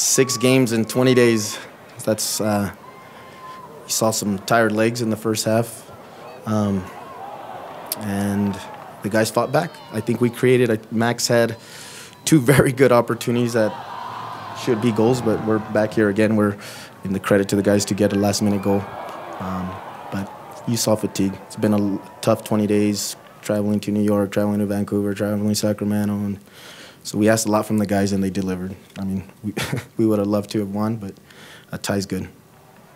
six games in 20 days. That's uh, you saw some tired legs in the first half, um, and the guys fought back. I think we created. A, Max had two very good opportunities that should be goals, but we're back here again. We're in the credit to the guys to get a last minute goal. Um, but you saw fatigue. It's been a tough 20 days traveling to New York, traveling to Vancouver, traveling to Sacramento, and so we asked a lot from the guys, and they delivered. I mean, we, we would have loved to have won, but a tie's good.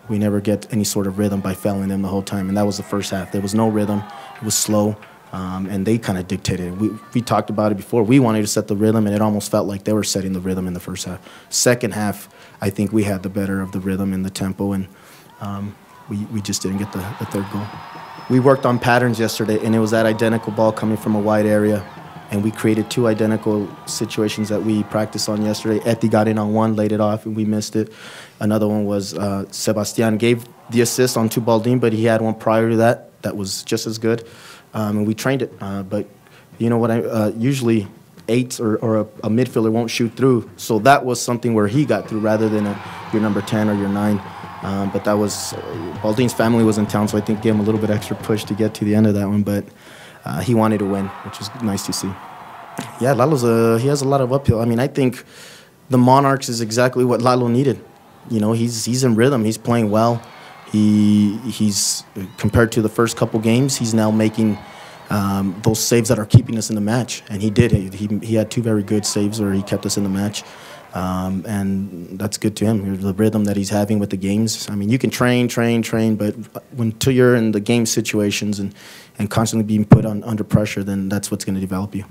We never get any sort of rhythm by fouling them the whole time, and that was the first half. There was no rhythm. It was slow, um, and they kind of dictated it. We, we talked about it before. We wanted to set the rhythm, and it almost felt like they were setting the rhythm in the first half. Second half, I think we had the better of the rhythm and the tempo, and um, we, we just didn't get the, the third goal. We worked on patterns yesterday, and it was that identical ball coming from a wide area and we created two identical situations that we practiced on yesterday. Eti got in on one, laid it off, and we missed it. Another one was uh, Sebastian gave the assist on Tubaldin, but he had one prior to that that was just as good, um, and we trained it. Uh, but you know what? I uh, usually eight or, or a, a, midfielder won't shoot through, so that was something where he got through rather than a, your number ten or your nine. Um, but that was uh, Baldin's family was in town, so I think gave him a little bit extra push to get to the end of that one, but uh, he wanted to win, which is nice to see. Yeah, Lalo's a, he has a lot of uphill. I mean, I think the Monarchs is exactly what Lalo needed. You know, he's he's in rhythm. He's playing well. He he's compared to the first couple games, he's now making um, those saves that are keeping us in the match, and he did. He, he, he had two very good saves where he kept us in the match. Um, and that's good to him. The rhythm that he's having with the games. I mean, you can train, train, train, but when you're in the game situations and, and constantly being put on under pressure, then that's what's going to develop you.